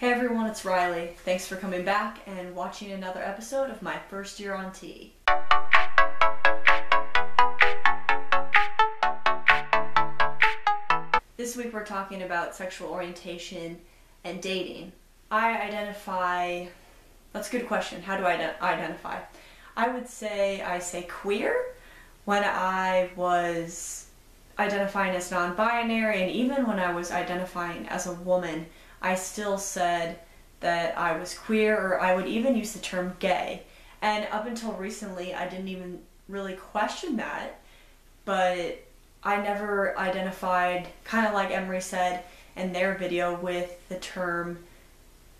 Hey everyone, it's Riley. Thanks for coming back and watching another episode of my first year on T. This week we're talking about sexual orientation and dating. I identify, that's a good question. How do I ident- identify? I would say I say queer when I was identifying as non binary, and even when I was identifying as a woman, I still said that I was queer, or I would even use the term gay. And up until recently, I didn't even really question that, but I never identified, kind of like Emery said in their video, with the term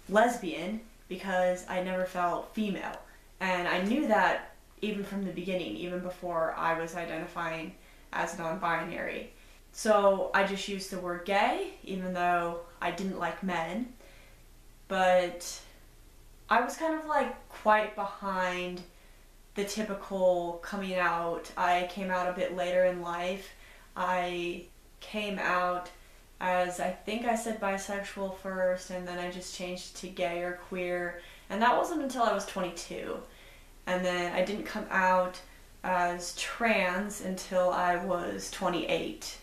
lesbian because I never felt female. And I knew that even from the beginning, even before I was identifying as non binary. So I just used the word gay, even though I didn't like men. But I was kind of like quite behind the typical coming out. I came out a bit later in life. I came out as I think I said bisexual first, and then I just changed to gay or queer. And that wasn't until I was 22. And then I didn't come out as trans until I was 28.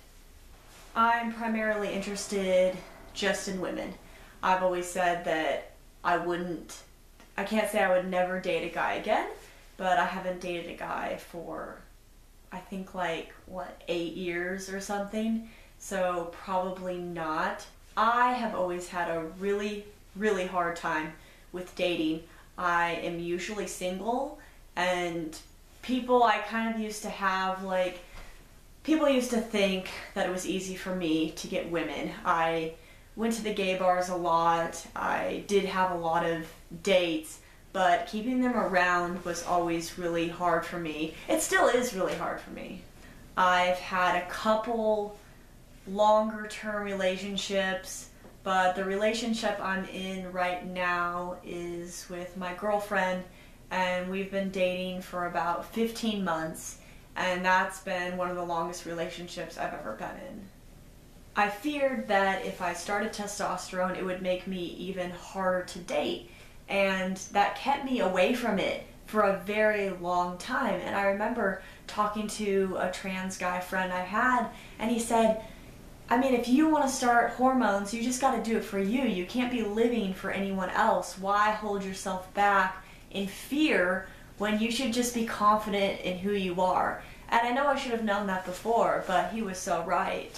I'm primarily interested just in women. I've always said that I wouldn't, I can't say I would never date a guy again, but I haven't dated a guy for, I think, like, what, eight years or something. So probably not. I have always had a really, really hard time with dating. I am usually single, and people I kind of used to have like people used to think that it was easy for me to get women. I went to the gay bars a lot. I did have a lot of dates, but keeping them around was always really hard for me. It still is really hard for me. I've had a couple longer term relationships, but the relationship I'm in right now is with my girlfriend, and we've been dating for about 15 months, and that's been one of the longest relationships I've ever been in. I feared that if I started testosterone, it would make me even harder to date, and that kept me away from it for a very long time. And I remember talking to a trans guy friend I had, and he said, I mean, if you want to start hormones, you just got to do it for you. You can't be living for anyone else. Why hold yourself back in fear when you should just be confident in who you are? And I know I should have known that before, but he was so right.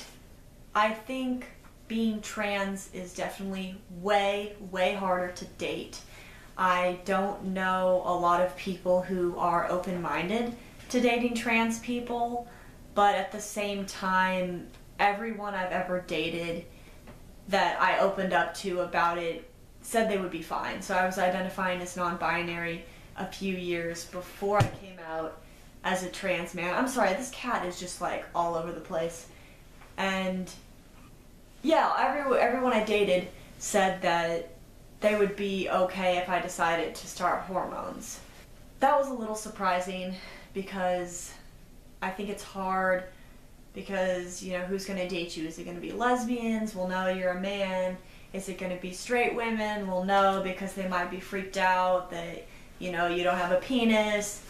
I think being trans is definitely way, way harder to date. I don't know a lot of people who are open minded to dating trans people, but at the same time, everyone I've ever dated that I opened up to about it said they would be fine. So I was identifying as non binary a few years before I came out as a trans man. I'm sorry, this cat is just like all over the place. And yeah, every, everyone I dated said that they would be okay if I decided to start hormones. That was a little surprising because I think it's hard because you know who's going to date you is it going to be lesbians well no you're a man is it going to be straight women well no because they might be freaked out that you know you don't have a penis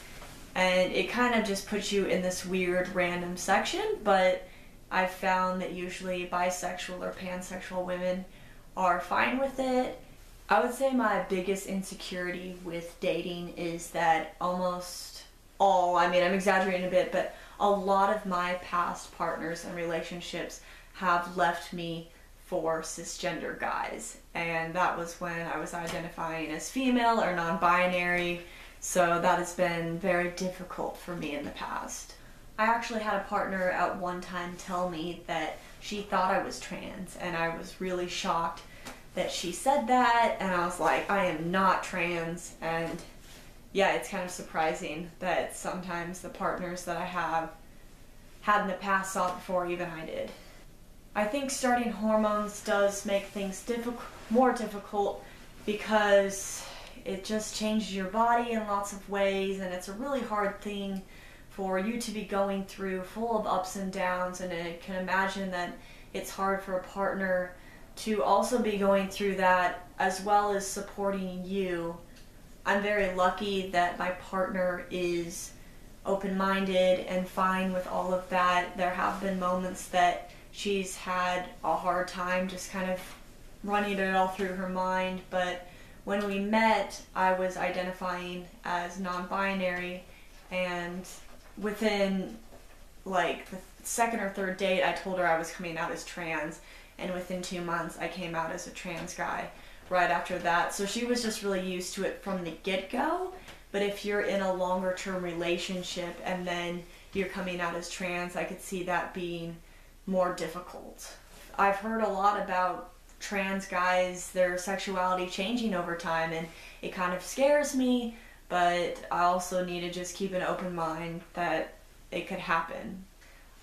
and it kind of just puts you in this weird random section but i've found that usually bisexual or pansexual women are fine with it. I would say my biggest insecurity with dating is that almost all i mean i'm exaggerating a bit but a lot of my past partners and relationships have left me for cisgender guys. And that was when I was identifying as female or non binary. So that has been very difficult for me in the past. I actually had a partner at one time tell me that she thought I was trans, and I was really shocked that she said that. And I was like, I am not trans. And yeah, it's kind of surprising that sometimes the partners that I have had in the past saw it before even I did. I think starting hormones does make things more difficult because it just changes your body in lots of ways and it's a really hard thing for you to be going through full of ups and downs and I can imagine that it's hard for a partner to also be going through that as well as supporting you. I'm very lucky that my partner is open minded and fine with all of that. There have been moments that she's had a hard time just kind of running it all through her mind, but when we met, I was identifying as non binary, and within like the second or third date, I told her I was coming out as trans, and within two months, I came out as a trans guy right after that. So she was just really used to it from the get go. But if you're in a longer term relationship and then you're coming out as trans, I could see that being more difficult. I've heard a lot about trans guys, their sexuality changing over time, and it kind of scares me, but I also need to just keep an open mind that it could happen.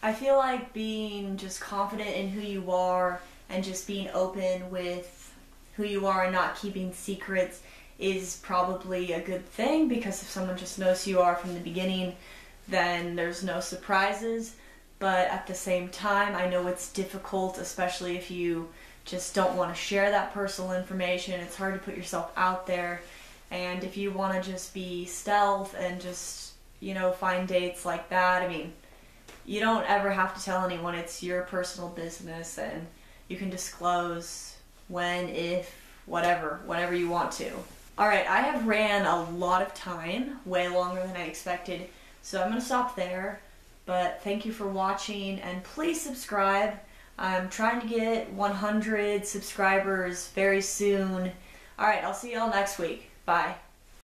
I feel like being just confident in who you are and just being open with who you are and not keeping secrets is probably a good thing because if someone just knows who you are from the beginning, then there's no surprises. But at the same time, I know it's difficult, especially if you just don't want to share that personal information. It's hard to put yourself out there. And if you want to just be stealth and just, you know, find dates like that, I mean, you don't ever have to tell anyone. It's your personal business and you can disclose when, if, whatever, whatever you want to. All right, I have ran a lot of time, way longer than I expected, so I'm going to stop there. But thank you for watching and please subscribe. I'm trying to get 100 subscribers very soon. Alright, I'll see y'all next week. Bye.